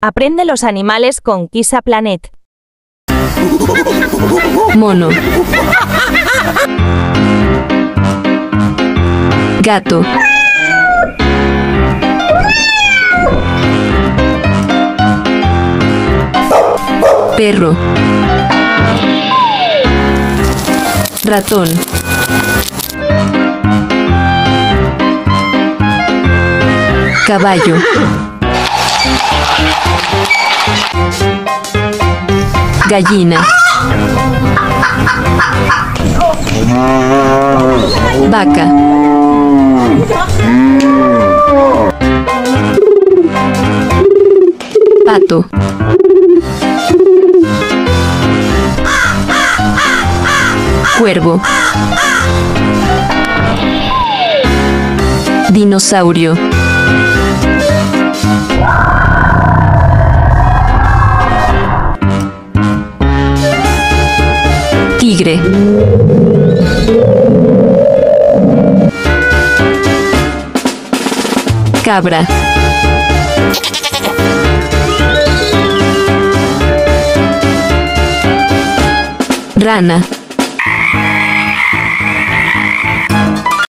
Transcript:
Aprende los animales con Kisa Planet. mono, gato, perro, ratón, caballo, gallina, vaca, pato, cuervo, dinosaurio, tigre, cabra, rana,